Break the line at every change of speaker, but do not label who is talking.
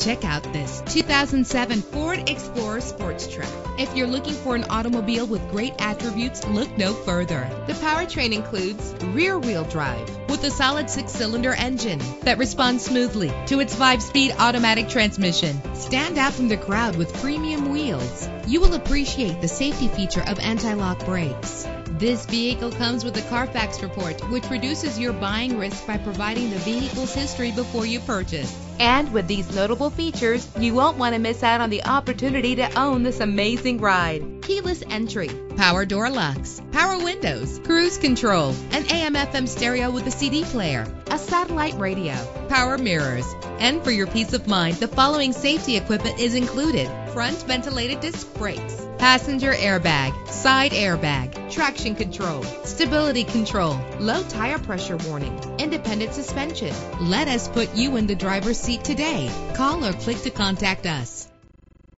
Check out this 2007 Ford Explorer Sports Trac. If you're looking for an automobile with great attributes, look no further. The powertrain includes rear wheel drive with a solid six cylinder engine that responds smoothly to its five speed automatic transmission. Stand out from the crowd with premium wheels. You will appreciate the safety feature of anti lock brakes. This vehicle comes with a Carfax report, which reduces your buying risk by providing the vehicle's history before you purchase. And with these notable features, you won't want to miss out on the opportunity to own this amazing ride. Keyless entry, power door locks, power windows, cruise control, an AM FM stereo with a CD player, a satellite radio, power mirrors. And for your peace of mind, the following safety equipment is included. Front ventilated disc brakes, passenger airbag, side airbag, traction control, stability control, low tire pressure warning, independent suspension. Let us put you in the driver's seat today. Call or click to contact us.